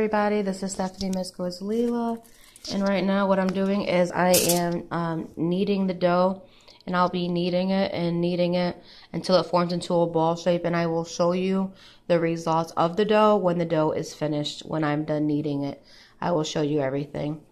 everybody, this is Stephanie Miskowicz Lhila. And right now what I'm doing is I am um, kneading the dough and I'll be kneading it and kneading it until it forms into a ball shape and I will show you the results of the dough when the dough is finished when I'm done kneading it. I will show you everything.